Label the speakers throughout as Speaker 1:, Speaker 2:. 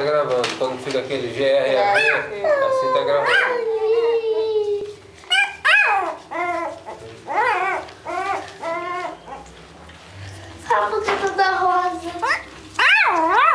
Speaker 1: tá gravando. Quando fica aquele GRAV, assim tá gravando.
Speaker 2: Canto da rosa.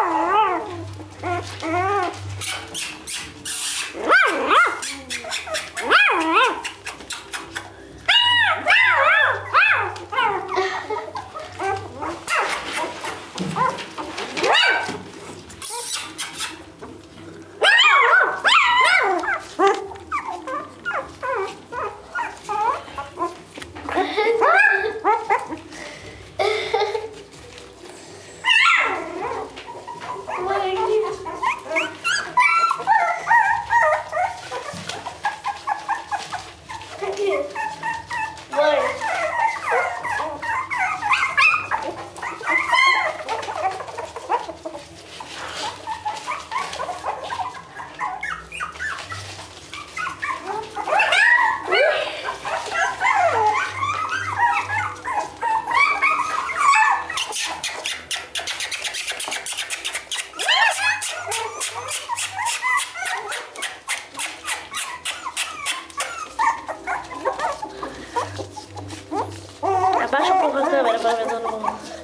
Speaker 2: 没事，没事，没事，没事。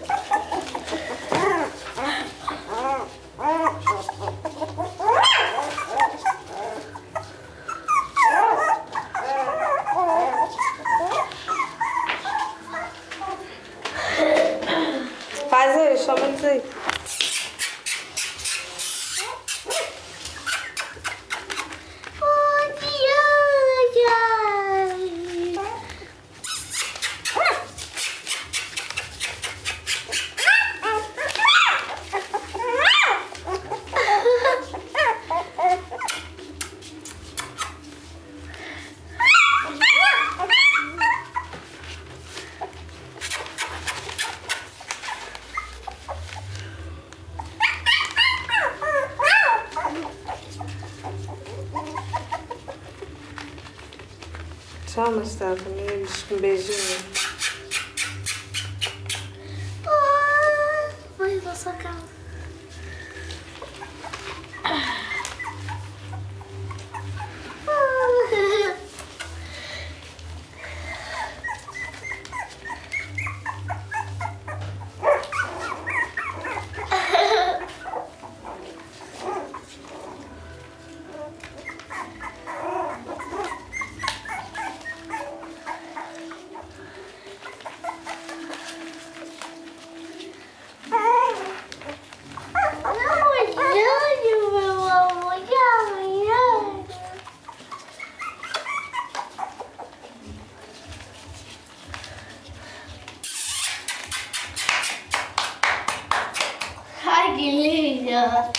Speaker 2: Sağ olun estağfurullah. Yine bir şükür. Yeah.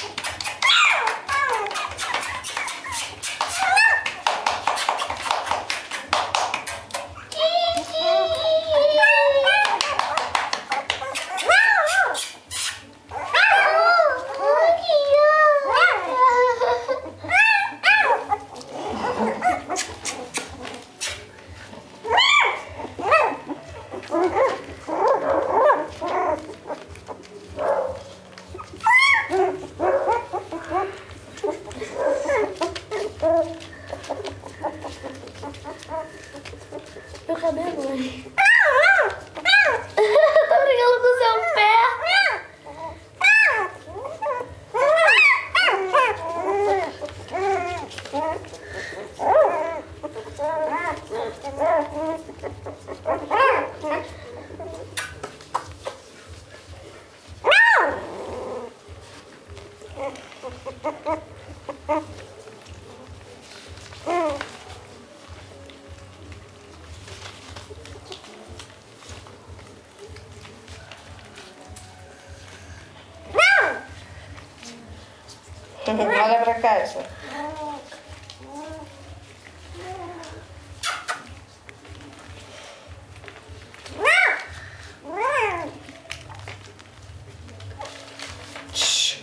Speaker 3: Olha pra caixa.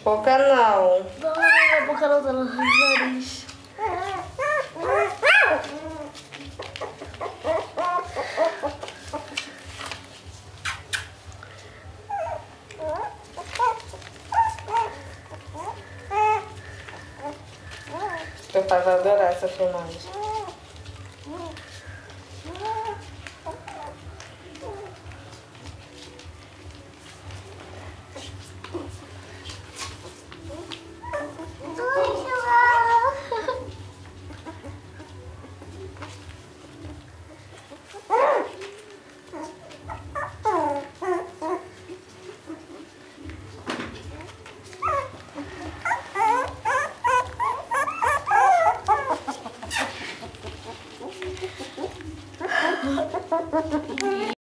Speaker 3: Boca não.
Speaker 2: Não, boca não tá no nariz.
Speaker 3: Seu pai vai adorar essa filmagem.